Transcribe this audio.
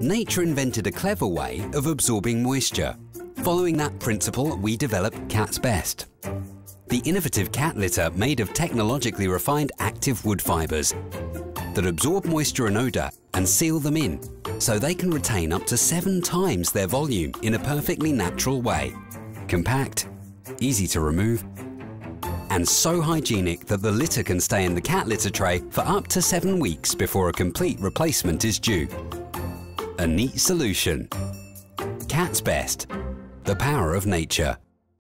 nature invented a clever way of absorbing moisture. Following that principle, we developed Cat's Best. The innovative cat litter made of technologically refined active wood fibres that absorb moisture and odour and seal them in so they can retain up to seven times their volume in a perfectly natural way. Compact, easy to remove, and so hygienic that the litter can stay in the cat litter tray for up to seven weeks before a complete replacement is due. A neat solution. Cat's Best. The power of nature.